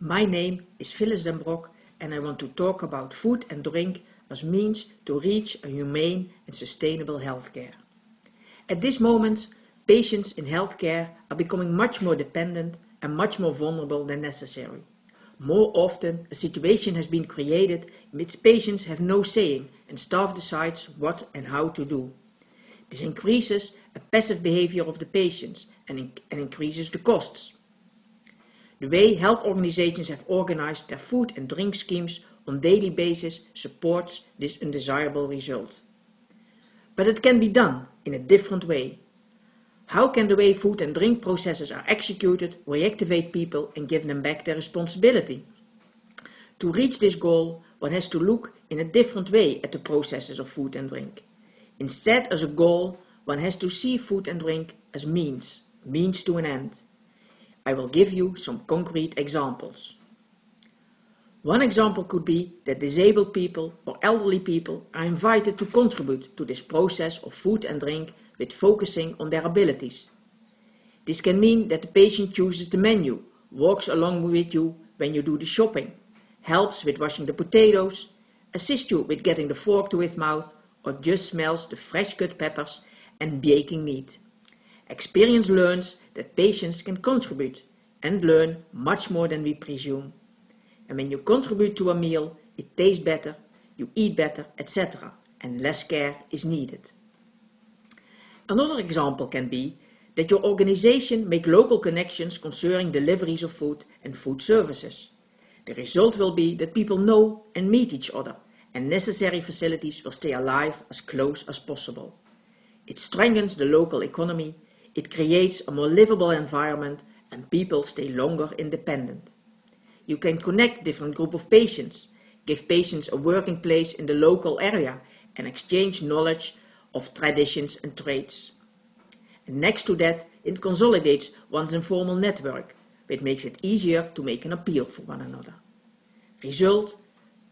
My name is Phyllis Den Brok and I want to talk about food and drink as means to reach a humane and sustainable healthcare. At this moment, patients in healthcare are becoming much more dependent and much more vulnerable than necessary. More often, a situation has been created in which patients have no saying and staff decides what and how to do. This increases a passive behavior of the patients and, in and increases the costs. The way health organizations have organized their food and drink schemes on daily basis supports this undesirable result. But it can be done in a different way. How can the way food and drink processes are executed reactivate people and give them back their responsibility? To reach this goal, one has to look in a different way at the processes of food and drink. Instead as a goal, one has to see food and drink as means, means to an end. I will give you some concrete examples. One example could be that disabled people or elderly people are invited to contribute to this process of food and drink with focusing on their abilities. This can mean that the patient chooses the menu, walks along with you when you do the shopping, helps with washing the potatoes, assists you with getting the fork to his mouth, or just smells the fresh cut peppers and baking meat. Experience learns that patients can contribute and learn much more than we presume. And when you contribute to a meal, it tastes better, you eat better, etc. and less care is needed. Another example can be that your organization make local connections concerning deliveries of food and food services. The result will be that people know and meet each other and necessary facilities will stay alive as close as possible. It strengthens the local economy it creates a more livable environment and people stay longer independent. You can connect different group of patients, give patients a working place in the local area and exchange knowledge of traditions and trades. And next to that, it consolidates one's informal network, which makes it easier to make an appeal for one another. Result,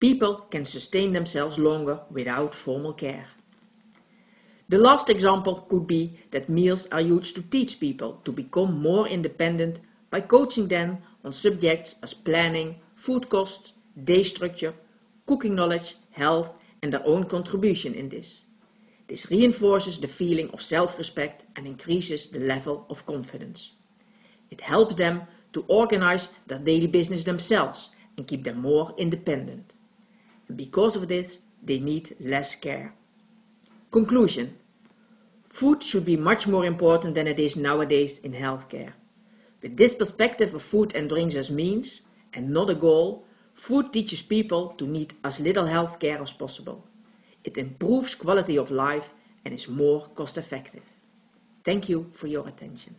people can sustain themselves longer without formal care. The last example could be that meals are used to teach people to become more independent by coaching them on subjects as planning, food costs, day structure, cooking knowledge, health and their own contribution in this. This reinforces the feeling of self-respect and increases the level of confidence. It helps them to organize their daily business themselves and keep them more independent. And because of this, they need less care. Conclusion. Food should be much more important than it is nowadays in healthcare. With this perspective of food and drinks as means, and not a goal, food teaches people to need as little healthcare as possible. It improves quality of life and is more cost effective. Thank you for your attention.